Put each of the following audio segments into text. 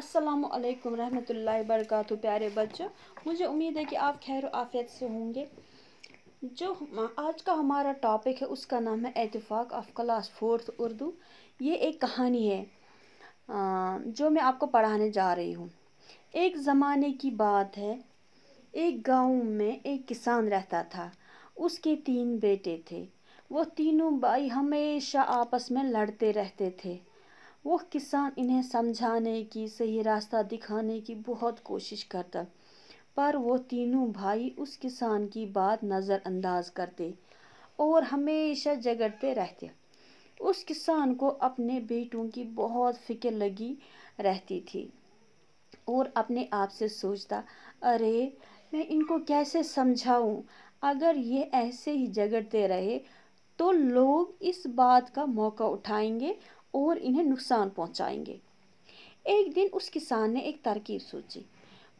असलकम रहमतुल्लाहि वरकatuh प्यारे बच्चों। मुझे उम्मीद है कि आप खैर आफियत से होंगे। जो आज का हमारा टॉपिक है, उसका नाम है Ittefaq of class fourth Urdu. ये एक कहानी है जो मैं आपको पढ़ाने जा रही हूँ। एक ज़माने की बात है, एक गाँव में एक किसान रहता था। उसके तीन बेटे थे। वो तीनों भाई हमेशा आपस में लड़ते रहते थे। वो किसान इन्हें समझाने की, सही रास्ता दिखाने की बहुत कोशिश करता। पर वो तीनों भाई उस किसान की बात नज़रअंदाज करते और हमेशा झगड़ते रहते। उस किसान को अपने बेटों की बहुत फ़िक्र लगी रहती थी और अपने आप से सोचता, अरे, मैं इनको कैसे समझाऊं? अगर ये ऐसे ही झगड़ते रहे तो लोग इस बात का मौका उठाएँगे और इन्हें नुकसान पहुंचाएँगे। एक दिन उस किसान ने एक तरकीब सोची।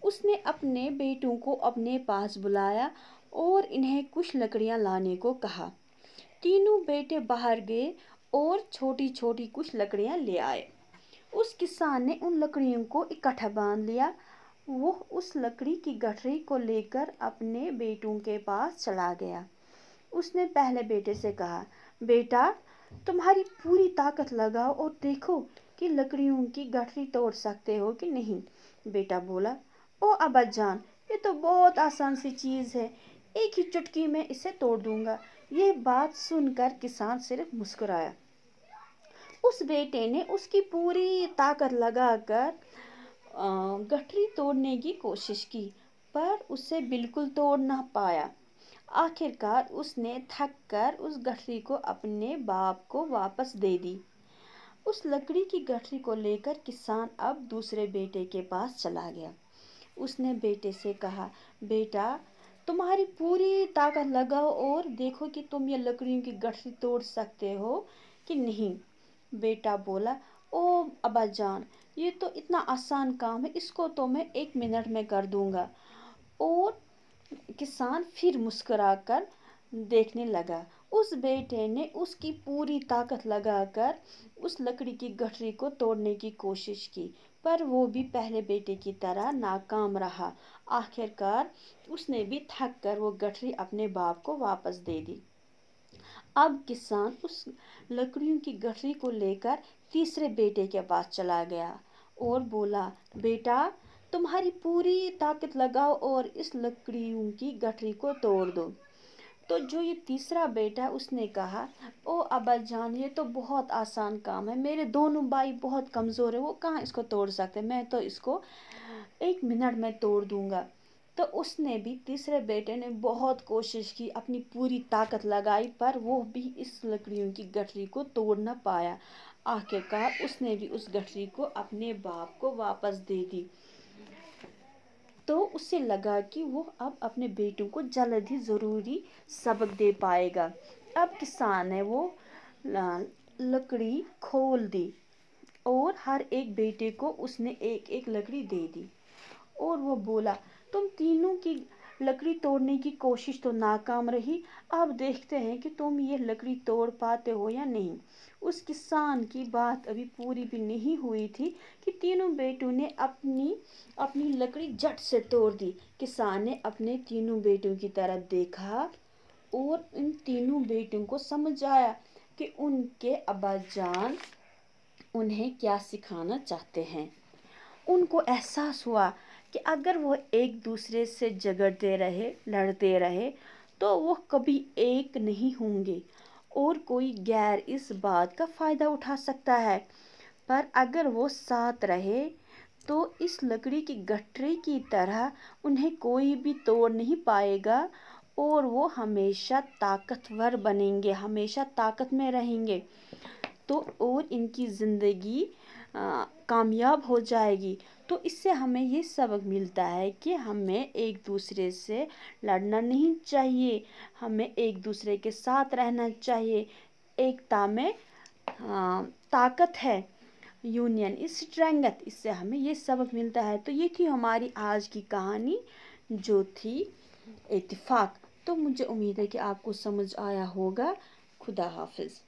उसने अपने बेटों को अपने पास बुलाया और इन्हें कुछ लकड़ियाँ लाने को कहा। तीनों बेटे बाहर गए और छोटी छोटी कुछ लकड़ियाँ ले आए। उस किसान ने उन लकड़ियों को इकट्ठा बाँध लिया। वो उस लकड़ी की गठरी को लेकर अपने बेटों के पास चला गया। उसने पहले बेटे से कहा, बेटा तुम्हारी पूरी ताकत लगाओ और देखो कि लकड़ियों की गठरी तोड़ सकते हो कि नहीं। बेटा बोला, ओ अबा जान, ये तो बहुत आसान सी चीज़ है। एक ही चुटकी में इसे तोड़ दूँगा। ये बात सुनकर किसान सिर्फ़ मुस्कुराया। उस बेटे ने उसकी पूरी ताकत लगाकर गठरी तोड़ने की कोशिश की, पर उसे बिल्कुल तोड़ ना पाया। आखिरकार उसने थक कर उस गठरी को अपने बाप को वापस दे दी। उस लकड़ी की गठरी को लेकर किसान अब दूसरे बेटे के पास चला गया। उसने बेटे से कहा, बेटा, तुम्हारी पूरी ताकत लगाओ और देखो कि तुम ये लकड़ियों की गठरी तोड़ सकते हो कि नहीं। बेटा बोला, ओ अबा जान, ये तो इतना आसान काम है, इसको तो मैं एक मिनट में कर दूँगा। और किसान फिर मुस्कुराकर देखने लगा। उस बेटे ने उसकी पूरी ताकत लगाकर उस लकड़ी की गठरी को तोड़ने की कोशिश की, पर वो भी पहले बेटे की तरह नाकाम रहा। आखिरकार उसने भी थक कर वो गठरी अपने बाप को वापस दे दी। अब किसान उस लकड़ियों की गठरी को लेकर तीसरे बेटे के पास चला गया और बोला, बेटा तुम्हारी पूरी ताकत लगाओ और इस लकड़ियों की गठरी को तोड़ दो। तो जो ये तीसरा बेटा है, उसने कहा, ओ अबा जान, ये तो बहुत आसान काम है। मेरे दोनों भाई बहुत कमज़ोर है, वो कहाँ इसको तोड़ सकते मैं तो इसको एक मिनट में तोड़ दूँगा। तो उसने भी, तीसरे बेटे ने बहुत कोशिश की, अपनी पूरी ताकत लगाई, पर वो भी इस लकड़ियों की गठरी को तोड़ ना पाया। आखिरकार उसने भी उस गठरी को अपने बाप को वापस दे दी। तो उसे लगा कि वो अब अपने बेटों को जल्द ही ज़रूरी सबक दे पाएगा। अब किसान ने वो लकड़ी खोल दी और हर एक बेटे को उसने एक एक लकड़ी दे दी। और वो बोला, तुम तीनों की लकड़ी तोड़ने की कोशिश तो नाकाम रही। अब देखते हैं कि तुम ये लकड़ी तोड़ पाते हो या नहीं। उस किसान की बात अभी पूरी भी नहीं हुई थी कि तीनों बेटों ने अपनी अपनी लकड़ी जट से तोड़ दी। किसान ने अपने तीनों बेटों की तरफ़ देखा और इन तीनों बेटों को समझ आया कि उनके अब्बाजान उन्हें क्या सिखाना चाहते हैं। उनको एहसास हुआ कि अगर वो एक दूसरे से झगड़ते रहे, लड़ते रहे तो वो कभी एक नहीं होंगे। और कोई गैर इस बात का फ़ायदा उठा सकता है। पर अगर वो साथ रहे तो इस लकड़ी की गठरी की तरह उन्हें कोई भी तोड़ नहीं पाएगा और वो हमेशा ताकतवर बनेंगे, हमेशा ताकत में रहेंगे। तो और इनकी ज़िंदगी कामयाब हो जाएगी। तो इससे हमें ये सबक मिलता है कि हमें एक दूसरे से लड़ना नहीं चाहिए, हमें एक दूसरे के साथ रहना चाहिए। एकता में ताकत है यूनियन इज़ स्ट्रेंगथ इससे हमें ये सबक मिलता है। तो ये थी हमारी आज की कहानी, जो थी इतफाक़ तो मुझे उम्मीद है कि आपको समझ आया होगा। खुदा हाफिज़।